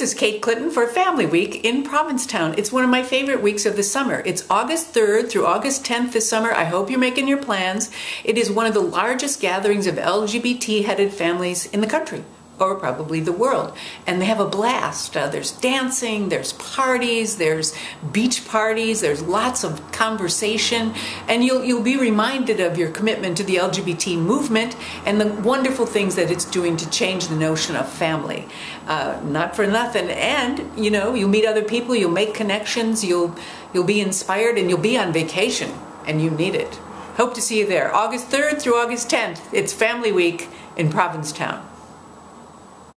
This is Kate Clinton for Family Week in Provincetown. It's one of my favorite weeks of the summer. It's August 3rd through August 10th this summer. I hope you're making your plans. It is one of the largest gatherings of LGBT headed families in the country or probably the world. And they have a blast. Uh, there's dancing, there's parties, there's beach parties, there's lots of conversation, and you'll, you'll be reminded of your commitment to the LGBT movement and the wonderful things that it's doing to change the notion of family. Uh, not for nothing. And, you know, you'll meet other people, you'll make connections, you'll, you'll be inspired, and you'll be on vacation, and you need it. Hope to see you there. August 3rd through August 10th. It's Family Week in Provincetown.